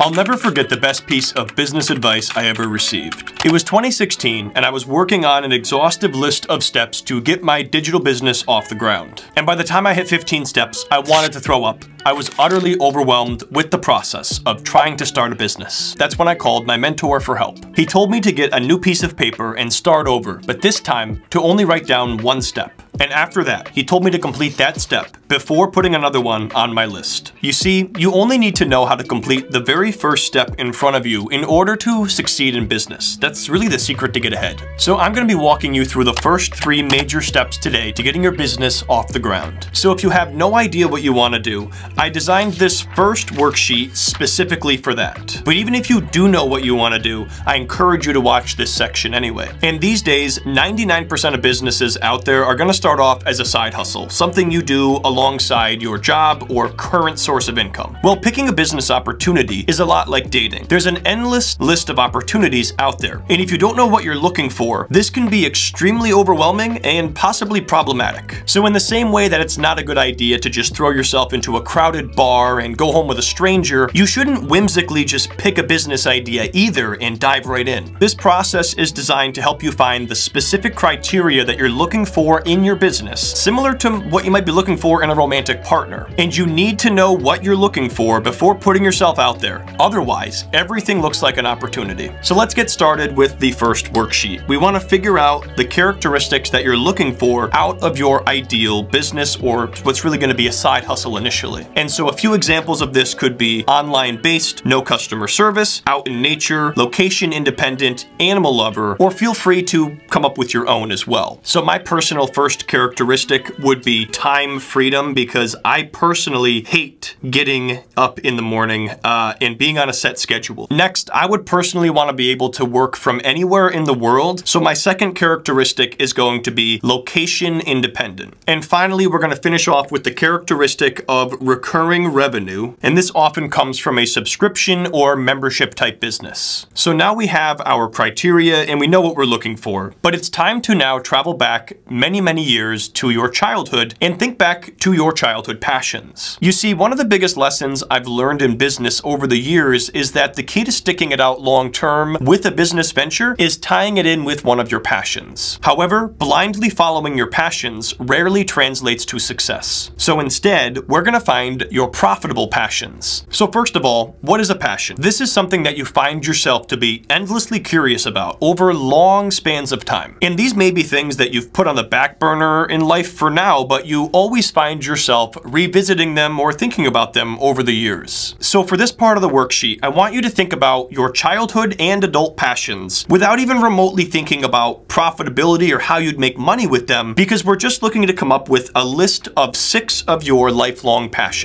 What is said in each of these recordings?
I'll never forget the best piece of business advice I ever received. It was 2016 and I was working on an exhaustive list of steps to get my digital business off the ground. And by the time I hit 15 steps, I wanted to throw up. I was utterly overwhelmed with the process of trying to start a business. That's when I called my mentor for help. He told me to get a new piece of paper and start over, but this time to only write down one step. And after that, he told me to complete that step before putting another one on my list. You see, you only need to know how to complete the very first step in front of you in order to succeed in business. That's really the secret to get ahead. So I'm gonna be walking you through the first three major steps today to getting your business off the ground. So if you have no idea what you wanna do, I designed this first worksheet specifically for that. But even if you do know what you wanna do, I encourage you to watch this section anyway. And these days, 99% of businesses out there are gonna start off as a side hustle, something you do alongside your job or current source of income. Well, picking a business opportunity is a lot like dating. There's an endless list of opportunities out there, and if you don't know what you're looking for, this can be extremely overwhelming and possibly problematic. So in the same way that it's not a good idea to just throw yourself into a crowded bar and go home with a stranger, you shouldn't whimsically just pick a business idea either and dive right in. This process is designed to help you find the specific criteria that you're looking for in your business, similar to what you might be looking for in a romantic partner. And you need to know what you're looking for before putting yourself out there. Otherwise, everything looks like an opportunity. So let's get started with the first worksheet. We want to figure out the characteristics that you're looking for out of your ideal business or what's really going to be a side hustle initially. And so a few examples of this could be online based, no customer service, out in nature, location independent, animal lover, or feel free to come up with your own as well. So my personal first characteristic would be time freedom because I personally hate getting up in the morning uh, and being on a set schedule. Next, I would personally want to be able to work from anywhere in the world. So my second characteristic is going to be location independent. And finally, we're going to finish off with the characteristic of recurring revenue. And this often comes from a subscription or membership type business. So now we have our criteria and we know what we're looking for, but it's time to now travel back many, many years to your childhood and think back to your childhood passions. You see, one of the biggest lessons I've learned in business over the years is that the key to sticking it out long term with a business venture is tying it in with one of your passions. However, blindly following your passions rarely translates to success. So instead, we're gonna find your profitable passions. So first of all, what is a passion? This is something that you find yourself to be endlessly curious about over long spans of time. And these may be things that you've put on the back burner burner in life for now, but you always find yourself revisiting them or thinking about them over the years. So for this part of the worksheet, I want you to think about your childhood and adult passions without even remotely thinking about profitability or how you'd make money with them, because we're just looking to come up with a list of six of your lifelong passions.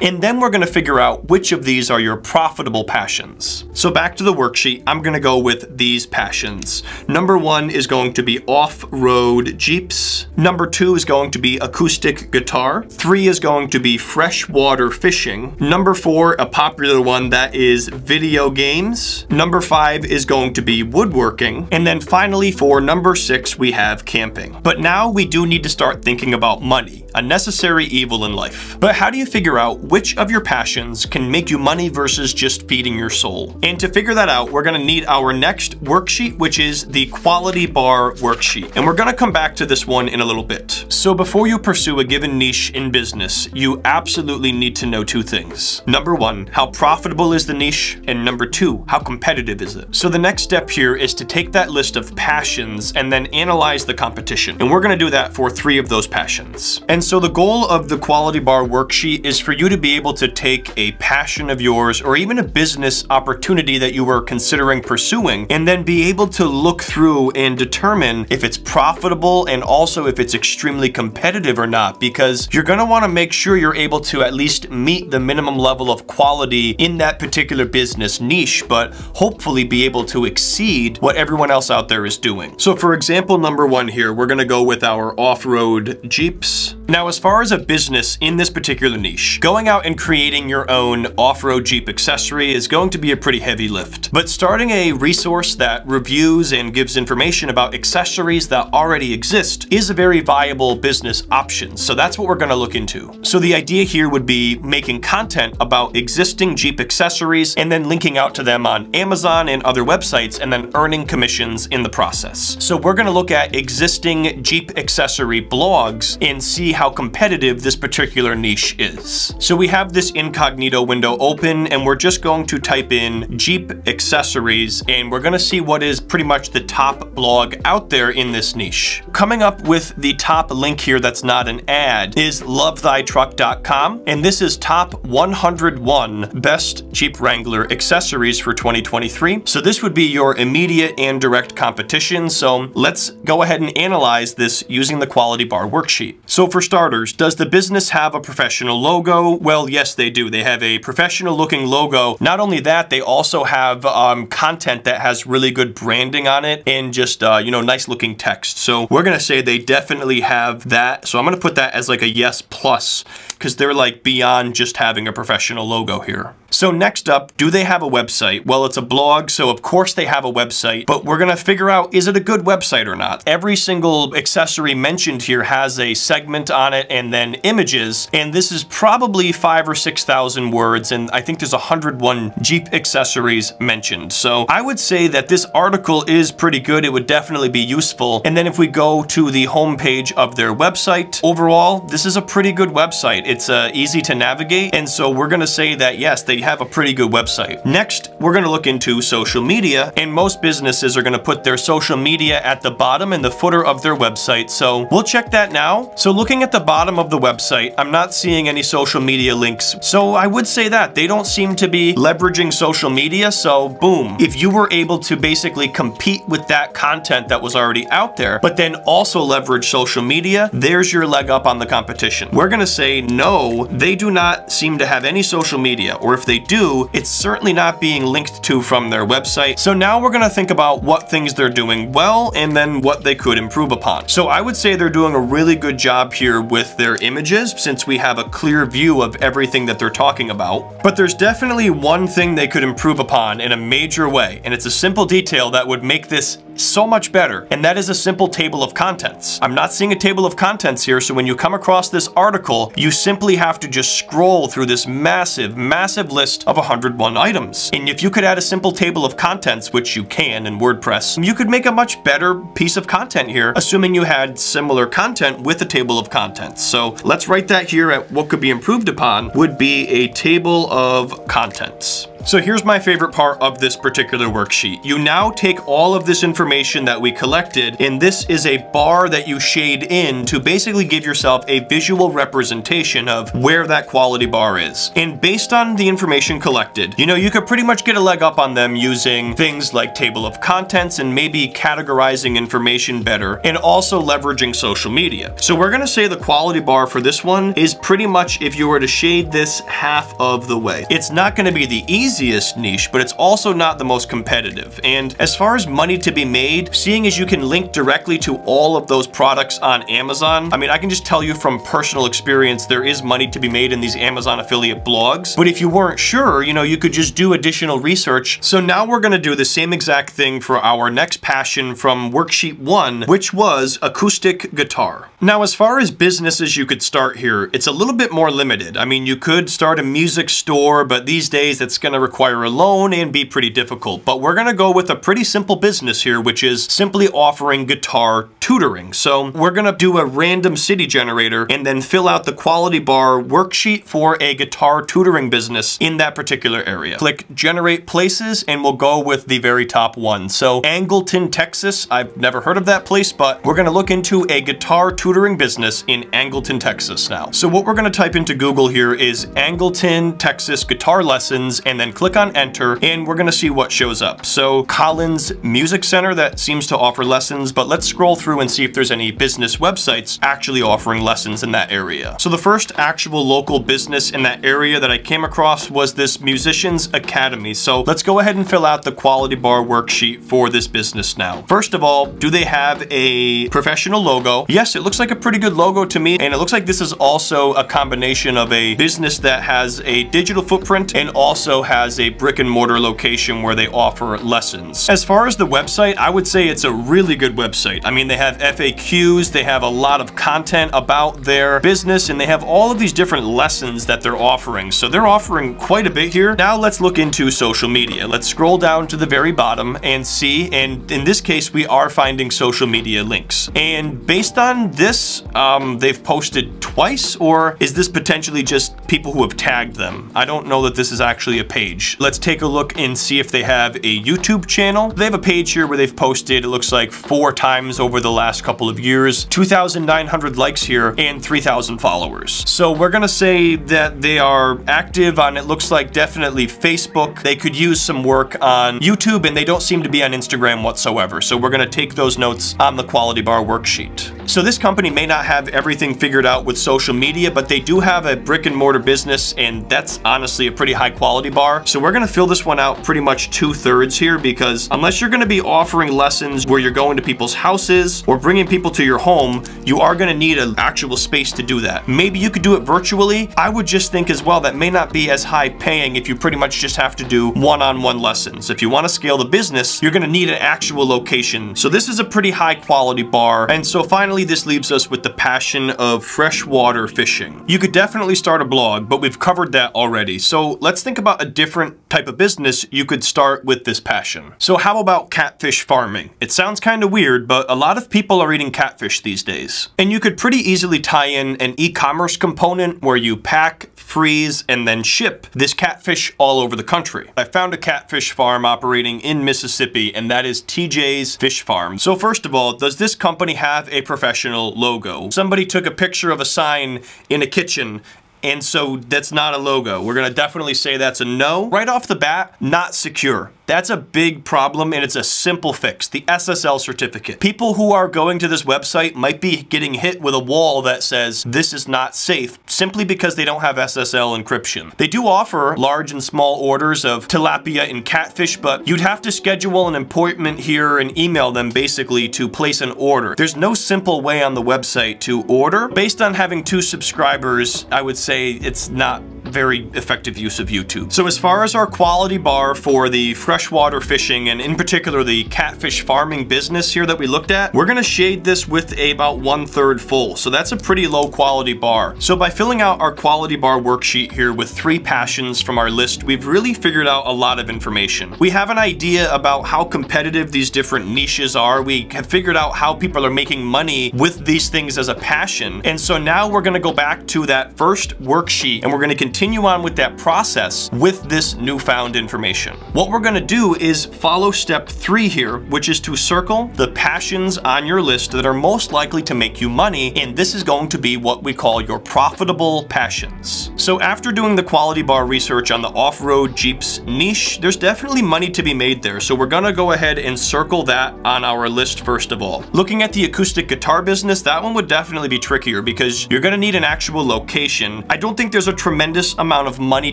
And then we're gonna figure out which of these are your profitable passions. So back to the worksheet, I'm gonna go with these passions. Number one is going to be off-road Jeeps. Number two is going to be acoustic guitar. Three is going to be freshwater fishing. Number four, a popular one that is video games. Number five is going to be woodworking. And then finally for number six, we have camping. But now we do need to start thinking about money, a necessary evil in life. But how do you figure out which of your passions can make you money versus just feeding your soul? And to figure that out, we're gonna need our next worksheet, which is the quality bar worksheet. And we're gonna come back to this one in a little bit. So before you pursue a given niche in business, you absolutely need to know two things. Number one, how profitable is the niche? And number two, how competitive is it? So the next step here is to take that list of passions and then analyze the competition. And we're gonna do that for three of those passions. And so the goal of the quality bar worksheet is for you to be able to take a passion of yours or even a business opportunity that you were considering pursuing and then be able to look through and determine if it's profitable and also if it's extremely competitive or not because you're gonna wanna make sure you're able to at least meet the minimum level of quality in that particular business niche, but hopefully be able to exceed what everyone else out there is doing. So for example number one here, we're gonna go with our off-road Jeeps. Now, as far as a business in this particular niche, going out and creating your own off-road Jeep accessory is going to be a pretty heavy lift. But starting a resource that reviews and gives information about accessories that already exist is a very viable business option. So that's what we're gonna look into. So the idea here would be making content about existing Jeep accessories and then linking out to them on Amazon and other websites and then earning commissions in the process. So we're gonna look at existing Jeep accessory blogs and see how competitive this particular niche is. So we have this incognito window open and we're just going to type in Jeep accessories and we're gonna see what is pretty much the top blog out there in this niche. Coming up with the top link here that's not an ad is lovethytruck.com and this is top 101 best Jeep Wrangler accessories for 2023. So this would be your immediate and direct competition. So let's go ahead and analyze this using the quality bar worksheet. So for starters, does the business have a professional logo? Well, yes, they do. They have a professional looking logo. Not only that, they also have um, content that has really good branding on it and just, uh, you know, nice looking text. So we're going to say they definitely have that. So I'm going to put that as like a yes plus because they're like beyond just having a professional logo here. So next up, do they have a website? Well, it's a blog, so of course they have a website, but we're gonna figure out, is it a good website or not? Every single accessory mentioned here has a segment on it and then images, and this is probably five or 6,000 words, and I think there's 101 Jeep accessories mentioned. So I would say that this article is pretty good. It would definitely be useful. And then if we go to the homepage of their website, overall, this is a pretty good website. It's uh, easy to navigate, and so we're gonna say that yes, they have a pretty good website. Next, we're gonna look into social media, and most businesses are gonna put their social media at the bottom and the footer of their website, so we'll check that now. So looking at the bottom of the website, I'm not seeing any social media links, so I would say that. They don't seem to be leveraging social media, so boom. If you were able to basically compete with that content that was already out there, but then also leverage social media, there's your leg up on the competition. We're gonna say no, they do not seem to have any social media, or if they do, it's certainly not being linked to from their website. So now we're gonna think about what things they're doing well and then what they could improve upon. So I would say they're doing a really good job here with their images since we have a clear view of everything that they're talking about. But there's definitely one thing they could improve upon in a major way, and it's a simple detail that would make this so much better, and that is a simple table of contents. I'm not seeing a table of contents here, so when you come across this article, you simply have to just scroll through this massive, massive list of 101 items. And if you could add a simple table of contents, which you can in WordPress, you could make a much better piece of content here, assuming you had similar content with a table of contents. So let's write that here at what could be improved upon would be a table of contents. So here's my favorite part of this particular worksheet. You now take all of this information that we collected, and this is a bar that you shade in to basically give yourself a visual representation of where that quality bar is. And based on the information collected, you know, you could pretty much get a leg up on them using things like table of contents and maybe categorizing information better, and also leveraging social media. So we're gonna say the quality bar for this one is pretty much if you were to shade this half of the way. It's not gonna be the easiest easiest niche, but it's also not the most competitive. And as far as money to be made, seeing as you can link directly to all of those products on Amazon, I mean, I can just tell you from personal experience, there is money to be made in these Amazon affiliate blogs. But if you weren't sure, you know, you could just do additional research. So now we're gonna do the same exact thing for our next passion from worksheet one, which was acoustic guitar. Now, as far as businesses you could start here, it's a little bit more limited. I mean, you could start a music store, but these days it's gonna require a loan and be pretty difficult. But we're gonna go with a pretty simple business here, which is simply offering guitar tutoring. So we're gonna do a random city generator and then fill out the quality bar worksheet for a guitar tutoring business in that particular area. Click generate places and we'll go with the very top one. So Angleton, Texas, I've never heard of that place, but we're gonna look into a guitar tutoring business in Angleton, Texas now. So what we're gonna type into Google here is Angleton, Texas guitar lessons and then then click on enter and we're gonna see what shows up. So Collins Music Center that seems to offer lessons, but let's scroll through and see if there's any business websites actually offering lessons in that area. So the first actual local business in that area that I came across was this Musicians Academy. So let's go ahead and fill out the quality bar worksheet for this business now. First of all, do they have a professional logo? Yes, it looks like a pretty good logo to me, and it looks like this is also a combination of a business that has a digital footprint and also has a brick and mortar location where they offer lessons. As far as the website, I would say it's a really good website. I mean, they have FAQs, they have a lot of content about their business, and they have all of these different lessons that they're offering. So they're offering quite a bit here. Now let's look into social media. Let's scroll down to the very bottom and see, and in this case, we are finding social media links. And based on this, um, they've posted twice, or is this potentially just people who have tagged them? I don't know that this is actually a page. Let's take a look and see if they have a YouTube channel. They have a page here where they've posted, it looks like four times over the last couple of years, 2,900 likes here and 3,000 followers. So we're gonna say that they are active on, it looks like definitely Facebook. They could use some work on YouTube and they don't seem to be on Instagram whatsoever. So we're gonna take those notes on the quality bar worksheet. So this company may not have everything figured out with social media, but they do have a brick and mortar business and that's honestly a pretty high quality bar. So we're gonna fill this one out pretty much two thirds here because unless you're gonna be offering lessons where you're going to people's houses or bringing people to your home, you are gonna need an actual space to do that. Maybe you could do it virtually. I would just think as well that may not be as high paying if you pretty much just have to do one-on-one -on -one lessons. If you wanna scale the business, you're gonna need an actual location. So this is a pretty high quality bar. And so finally, this leaves us with the passion of freshwater fishing. You could definitely start a blog, but we've covered that already. So let's think about a different type of business you could start with this passion. So how about catfish farming? It sounds kind of weird, but a lot of people are eating catfish these days. And you could pretty easily tie in an e-commerce component where you pack, freeze, and then ship this catfish all over the country. I found a catfish farm operating in Mississippi, and that is TJ's Fish Farm. So first of all, does this company have a professional logo? Somebody took a picture of a sign in a kitchen and so that's not a logo. We're gonna definitely say that's a no. Right off the bat, not secure. That's a big problem and it's a simple fix, the SSL certificate. People who are going to this website might be getting hit with a wall that says this is not safe simply because they don't have SSL encryption. They do offer large and small orders of tilapia and catfish, but you'd have to schedule an appointment here and email them basically to place an order. There's no simple way on the website to order. Based on having two subscribers, I would say it's not very effective use of YouTube. So as far as our quality bar for the freshwater fishing and in particular the catfish farming business here that we looked at, we're gonna shade this with about one third full. So that's a pretty low quality bar. So by filling out our quality bar worksheet here with three passions from our list, we've really figured out a lot of information. We have an idea about how competitive these different niches are. We have figured out how people are making money with these things as a passion. And so now we're gonna go back to that first worksheet and we're gonna continue continue on with that process with this newfound information. What we're gonna do is follow step three here, which is to circle the passions on your list that are most likely to make you money, and this is going to be what we call your profitable passions. So after doing the quality bar research on the off-road Jeeps niche, there's definitely money to be made there, so we're gonna go ahead and circle that on our list first of all. Looking at the acoustic guitar business, that one would definitely be trickier because you're gonna need an actual location. I don't think there's a tremendous tremendous amount of money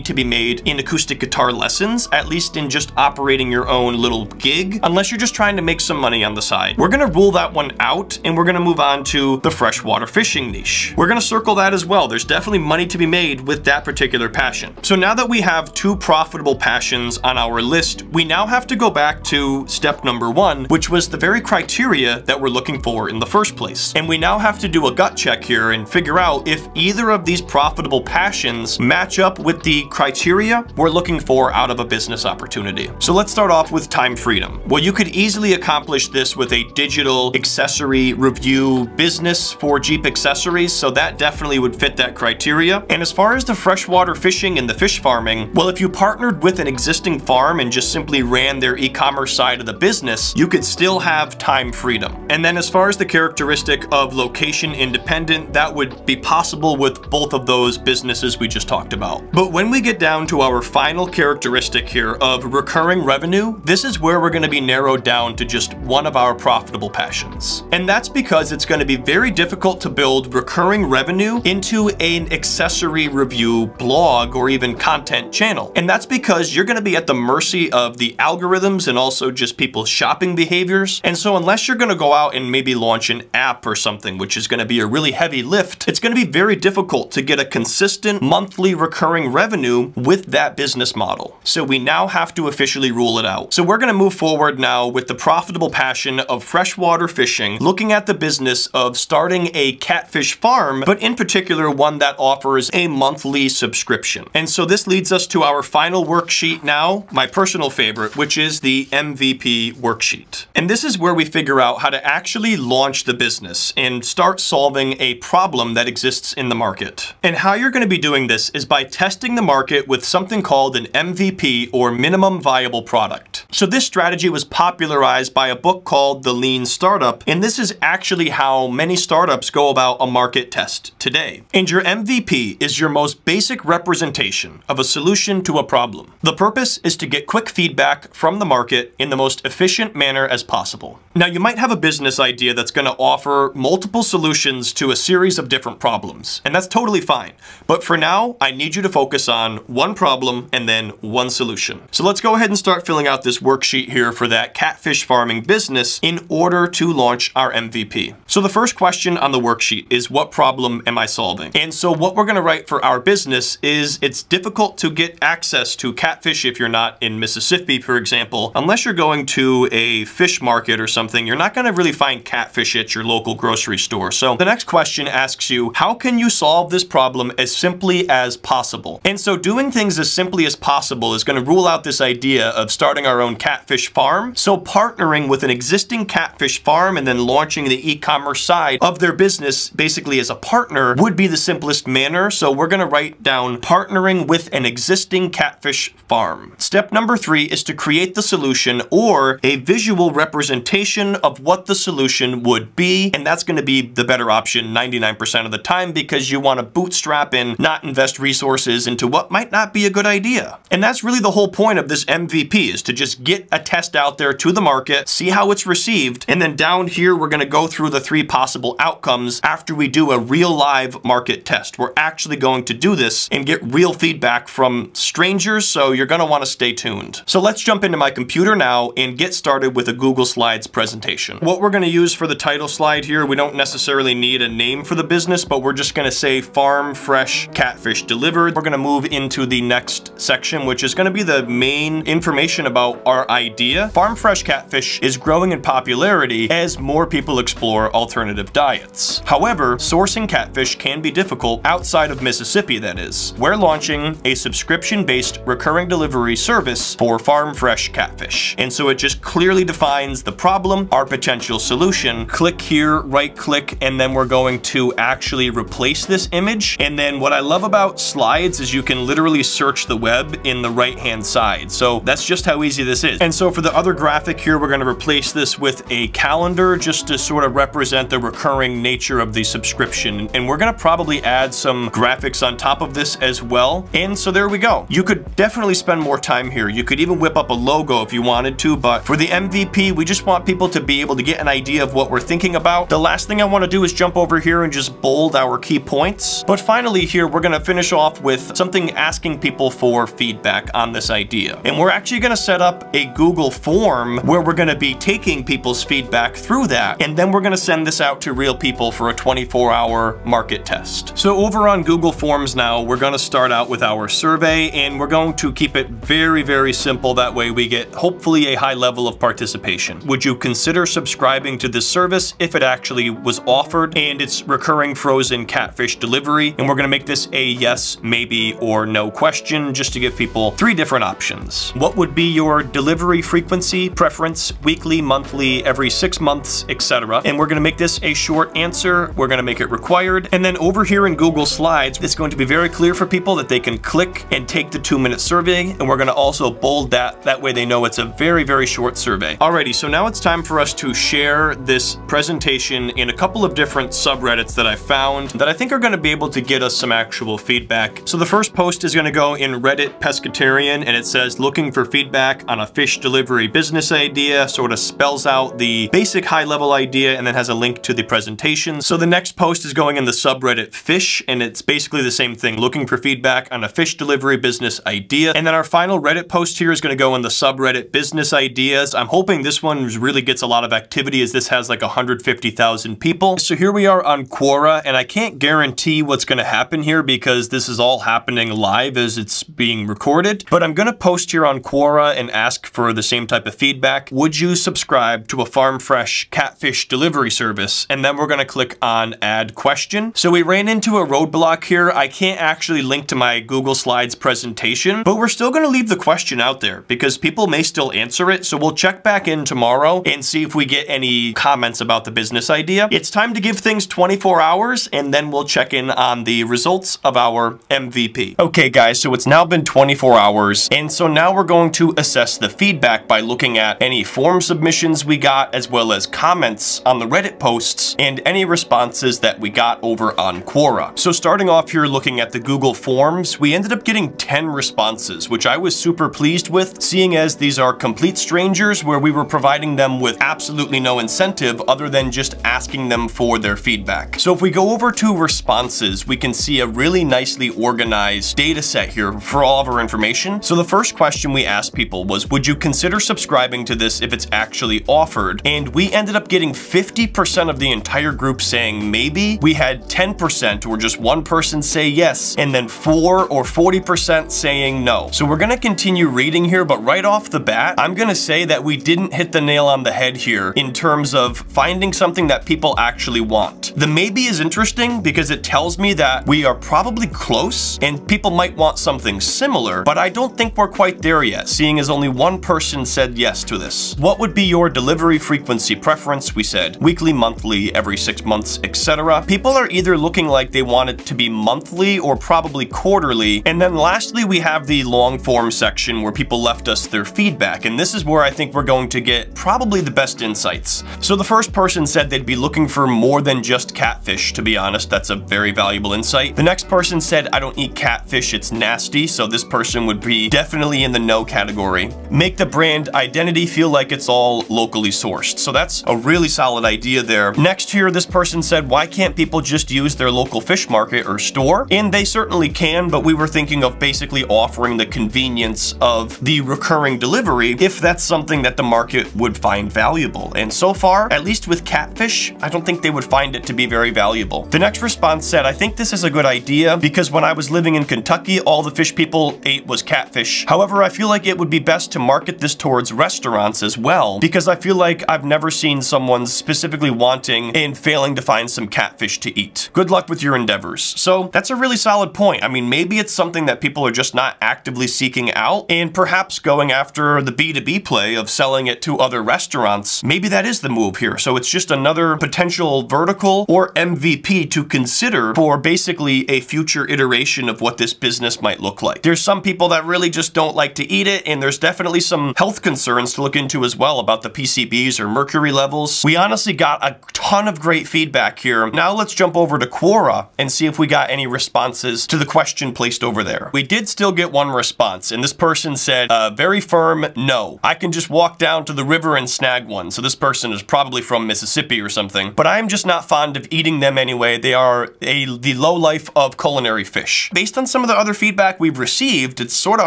to be made in acoustic guitar lessons, at least in just operating your own little gig, unless you're just trying to make some money on the side. We're gonna rule that one out and we're gonna move on to the freshwater fishing niche. We're gonna circle that as well. There's definitely money to be made with that particular passion. So now that we have two profitable passions on our list, we now have to go back to step number one, which was the very criteria that we're looking for in the first place. And we now have to do a gut check here and figure out if either of these profitable passions match match up with the criteria we're looking for out of a business opportunity. So let's start off with time freedom. Well, you could easily accomplish this with a digital accessory review business for Jeep accessories, so that definitely would fit that criteria. And as far as the freshwater fishing and the fish farming, well, if you partnered with an existing farm and just simply ran their e-commerce side of the business, you could still have time freedom. And then as far as the characteristic of location independent, that would be possible with both of those businesses we just talked about. But when we get down to our final characteristic here of recurring revenue, this is where we're going to be narrowed down to just one of our profitable passions. And that's because it's going to be very difficult to build recurring revenue into an accessory review blog or even content channel. And that's because you're going to be at the mercy of the algorithms and also just people's shopping behaviors. And so unless you're going to go out and maybe launch an app or something, which is going to be a really heavy lift, it's going to be very difficult to get a consistent monthly recurring revenue with that business model. So we now have to officially rule it out. So we're going to move forward now with the profitable passion of freshwater fishing, looking at the business of starting a catfish farm, but in particular one that offers a monthly subscription. And so this leads us to our final worksheet now, my personal favorite, which is the MVP worksheet. And this is where we figure out how to actually launch the business and start solving a problem that exists in the market. And how you're going to be doing this is by testing the market with something called an MVP or minimum viable product. So this strategy was popularized by a book called The Lean Startup, and this is actually how many startups go about a market test today. And your MVP is your most basic representation of a solution to a problem. The purpose is to get quick feedback from the market in the most efficient manner as possible. Now you might have a business idea that's going to offer multiple solutions to a series of different problems, and that's totally fine. But for now, I need you to focus on one problem and then one solution. So let's go ahead and start filling out this worksheet here for that catfish farming business in order to launch our MVP. So the first question on the worksheet is what problem am I solving? And so what we're going to write for our business is it's difficult to get access to catfish if you're not in Mississippi, for example, unless you're going to a fish market or something, you're not going to really find catfish at your local grocery store. So the next question asks you, how can you solve this problem as simply as possible? And so doing things as simply as possible is going to rule out this idea of starting our own catfish farm. So partnering with an existing catfish farm and then launching the e-commerce side of their business basically as a partner would be the simplest manner. So we're going to write down partnering with an existing catfish farm. Step number three is to create the solution or a visual representation of what the solution would be. And that's going to be the better option 99% of the time because you want to bootstrap and not invest resources into what might not be a good idea. And that's really the whole point of this MVP is to just get a test out there to the market, see how it's received, and then down here we're going to go through the three possible outcomes after we do a real live market test. We're actually going to do this and get real feedback from strangers, so you're going to want to stay tuned. So let's jump into my computer now and get started with a Google Slides presentation. What we're going to use for the title slide here, we don't necessarily need a name for the business, but we're just going to say farm fresh catfish delivered. We're going to move into the next section, which is going to be the main information about our idea. Farm fresh catfish is growing in popularity as more people explore alternative diets. However, sourcing catfish can be difficult outside of Mississippi, that is. We're launching a subscription-based recurring delivery service for farm fresh catfish. And so it just clearly defines the problem, our potential solution. Click here, right click, and then we're going to actually replace this image. And then what I love about slides is you can literally search the web in the right hand side. So that's just how easy this is. And so for the other graphic here, we're gonna replace this with a calendar just to sort of represent the recurring nature of the subscription. And we're gonna probably add some graphics on top of this as well. And so there we go. You could definitely spend more time here. You could even whip up a logo if you wanted to, but for the MVP, we just want people to be able to get an idea of what we're thinking about. The last thing I wanna do is jump over here and just bold our key points. But finally here, we're gonna finish off with something asking people for feedback on this idea. And we're actually gonna set up a Google form where we're gonna be taking people's feedback through that. And then we're gonna send this out to real people for a 24 hour market test. So over on Google Forms now, we're gonna start out with our survey and we're going to keep it very, very simple. That way we get hopefully a high level of participation. Would you consider subscribing to this service if it actually was offered and it's recurring frozen catfish delivery? And we're gonna make this a yes, maybe, or no question just to give people three different options. What would be your delivery frequency, preference, weekly, monthly, every six months, etc. And we're gonna make this a short answer. We're gonna make it required. And then over here in Google Slides, it's going to be very clear for people that they can click and take the two minute survey. And we're gonna also bold that. That way they know it's a very, very short survey. Alrighty, so now it's time for us to share this presentation in a couple of different subreddits that I found that I think are gonna be able to get us some actual feedback. So the first post is gonna go in Reddit Pescatarian and it says looking for feedback on a fish delivery business idea, sort of spells out the basic high level idea and then has a link to the presentation. So the next post is going in the subreddit Fish and it's basically the same thing, looking for feedback on a fish delivery business idea. And then our final Reddit post here is gonna go in the subreddit Business Ideas. I'm hoping this one really gets a lot of activity as this has like 150,000 people. So here we are on Quora and I can't guarantee what's gonna happen here because this is all happening live as it's being recorded. But I'm gonna post here on Quora and ask for the same type of feedback. Would you subscribe to a farm fresh catfish delivery service? And then we're gonna click on add question. So we ran into a roadblock here. I can't actually link to my Google Slides presentation, but we're still gonna leave the question out there because people may still answer it. So we'll check back in tomorrow and see if we get any comments about the business idea. It's time to give things 24 hours and then we'll check in on the results of our MVP. Okay guys, so it's now been 24 hours and so now we're going to assess the feedback by looking at any form submissions we got as well as comments on the Reddit posts and any responses that we got over on Quora. So starting off here looking at the Google Forms, we ended up getting 10 responses, which I was super pleased with, seeing as these are complete strangers where we were providing them with absolutely no incentive other than just asking them for their feedback. So if we go over to responses, we can see a really nicely organized data set here for all of our information. So the first question we asked people was, would you consider subscribing to this if it's actually offered? And we ended up getting 50% of the entire group saying maybe. We had 10% or just one person say yes, and then 4 or 40% saying no. So we're gonna continue reading here, but right off the bat, I'm gonna say that we didn't hit the nail on the head here in terms of finding something that people actually want. The maybe is interesting because it tells me that we are probably close and people might want something similar, but I don't think we're quite there yet, seeing as only one person said yes to this. What would be your delivery frequency preference? We said weekly, monthly, every six months, etc. People are either looking like they want it to be monthly or probably quarterly. And then lastly, we have the long form section where people left us their feedback. And this is where I think we're going to get probably the best insights. So the first person said they'd be looking for more than just catfish, to be honest. That's a very valuable insight. The next person said, I don't eat catfish, it's nasty. So this person would be definitely in the no category. Make the brand identity feel like it's all locally sourced. So that's a really solid idea there. Next here, this person said, why can't people just use their local fish market or store? And they certainly can, but we were thinking of basically offering the convenience of the recurring delivery if that's something that the market would find valuable. And so far, at least with catfish, I don't think they would find it to be very valuable. The next response said, I think this is a good idea because when I was living in Kentucky, all the fish people ate was catfish. However, I feel like it would be best to market this towards restaurants as well because I feel like I've never seen someone specifically wanting and failing to find some catfish to eat. Good luck with your endeavors. So that's a really solid point. I mean, maybe it's something that people are just not actively seeking out and perhaps going after the B2B play of selling it to other restaurants. Maybe that is the move here. So it's just another potential vertical or MVP to consider for basically a future iteration of what this business might look like. There's some people that really just don't like to eat it and there's definitely some health concerns to look into as well about the PCBs or mercury levels. We honestly got a ton of great feedback here. Now let's jump over to Quora and see if we got any responses to the question placed over there. We did still get one response, and this person said, uh, very firm, no. I can just walk down to the river and snag one. So this person is probably from Mississippi or something. But I'm just not fond of eating them anyway. They are a the low life of culinary fish. Based on some of the other feedback we've received, it's sort of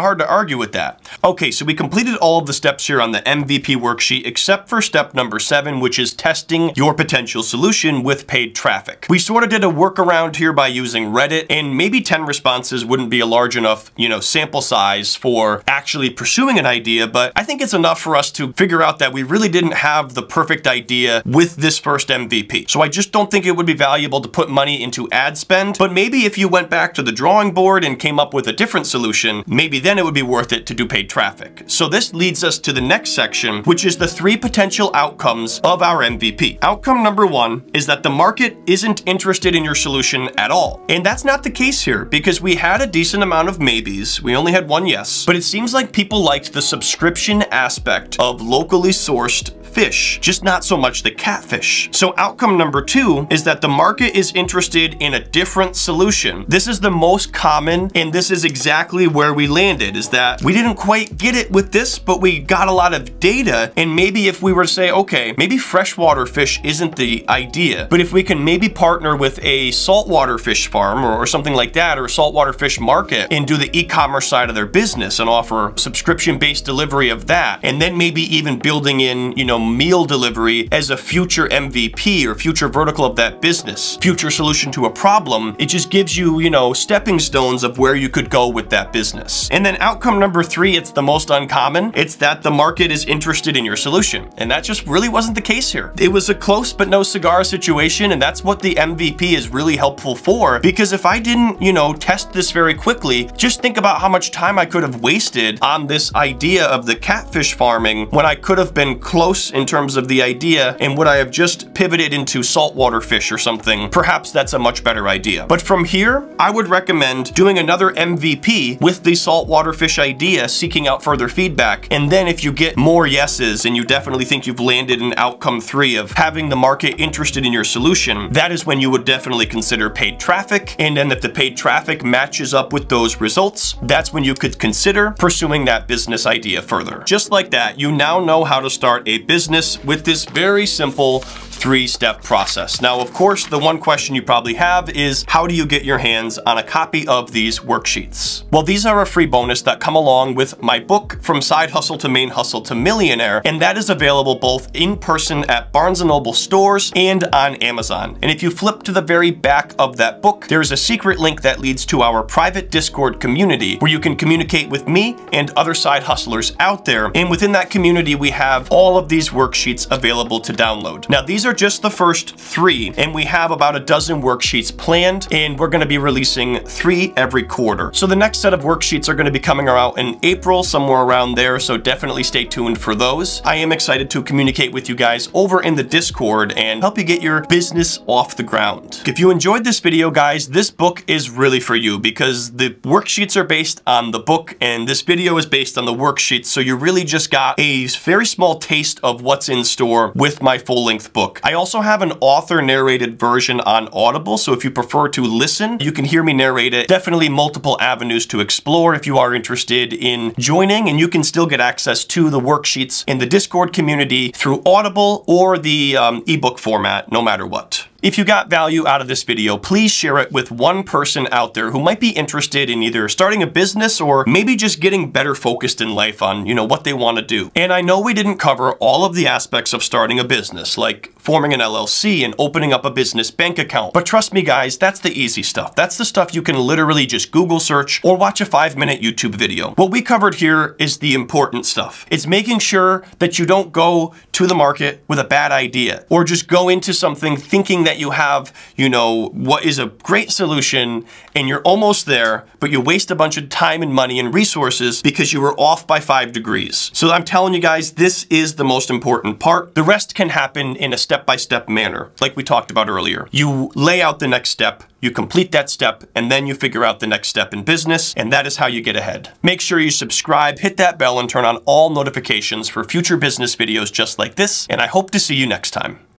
hard to argue with that. Okay, so we completed all of the steps here on the MVP worksheet except for step number seven, which is testing your potential solution with paid traffic. We sort of did a workaround here by using Reddit, and maybe 10 responses wouldn't be a large enough, you know, sample size for actually pursuing an idea, but I think it's enough for us to figure out that we really didn't have the perfect idea with this first MVP. So I just don't think it would be valuable to put money into ad spend, but maybe if you went back to the drawing board and came up with a different solution, maybe then it would be worth it to do paid traffic. So this leads us to the next section, which is the three potential outcomes of our MVP. Outcome number one is that the market isn't interested in your solution at all. And that's not the case here because we had a decent amount of maybes. We only had one yes, but it seems like people liked the subscription aspect of locally sourced fish, just not so much the catfish. So outcome number two is that the market is interested in a different solution. This is the most common, and this is exactly where we landed, is that we didn't quite get it with this, but we got a lot of data, and maybe if we were to say, okay, maybe freshwater fish isn't the idea, but if we can maybe partner with a saltwater fish farm or, or something like that, or a saltwater fish market, and do the e-commerce side of their business and offer subscription-based delivery of that, and then maybe even building in, you know, meal delivery as a future MVP or future vertical of that business, future solution to a problem. It just gives you, you know, stepping stones of where you could go with that business. And then outcome number three, it's the most uncommon. It's that the market is interested in your solution. And that just really wasn't the case here. It was a close but no cigar situation. And that's what the MVP is really helpful for. Because if I didn't, you know, test this very quickly, just think about how much time I could have wasted on this idea of the catfish farming when I could have been close in terms of the idea, and would I have just pivoted into saltwater fish or something, perhaps that's a much better idea. But from here, I would recommend doing another MVP with the saltwater fish idea, seeking out further feedback, and then if you get more yeses and you definitely think you've landed in outcome three of having the market interested in your solution, that is when you would definitely consider paid traffic, and then if the paid traffic matches up with those results, that's when you could consider pursuing that business idea further. Just like that, you now know how to start a business with this very simple three-step process. Now, of course, the one question you probably have is how do you get your hands on a copy of these worksheets? Well, these are a free bonus that come along with my book, From Side Hustle to Main Hustle to Millionaire, and that is available both in person at Barnes & Noble stores and on Amazon. And if you flip to the very back of that book, there's a secret link that leads to our private Discord community where you can communicate with me and other side hustlers out there. And within that community, we have all of these worksheets available to download. Now, these are just the first three, and we have about a dozen worksheets planned, and we're gonna be releasing three every quarter. So the next set of worksheets are gonna be coming out in April, somewhere around there, so definitely stay tuned for those. I am excited to communicate with you guys over in the Discord and help you get your business off the ground. If you enjoyed this video, guys, this book is really for you because the worksheets are based on the book and this video is based on the worksheets, so you really just got a very small taste of what's in store with my full-length book. I also have an author narrated version on Audible, so if you prefer to listen, you can hear me narrate it. Definitely multiple avenues to explore if you are interested in joining, and you can still get access to the worksheets in the Discord community through Audible or the um, ebook format, no matter what. If you got value out of this video, please share it with one person out there who might be interested in either starting a business or maybe just getting better focused in life on, you know, what they want to do. And I know we didn't cover all of the aspects of starting a business, like forming an LLC and opening up a business bank account. But trust me guys, that's the easy stuff. That's the stuff you can literally just Google search or watch a five minute YouTube video. What we covered here is the important stuff. It's making sure that you don't go to the market with a bad idea or just go into something thinking that you have, you know, what is a great solution and you're almost there, but you waste a bunch of time and money and resources because you were off by five degrees. So I'm telling you guys, this is the most important part. The rest can happen in a step-by-step -step manner, like we talked about earlier. You lay out the next step, you complete that step, and then you figure out the next step in business, and that is how you get ahead. Make sure you subscribe, hit that bell, and turn on all notifications for future business videos just like this, and I hope to see you next time.